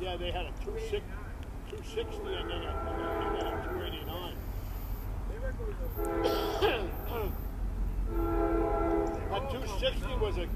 Yeah, they had a 260, 260 and then a, and then a 289. that 260 was a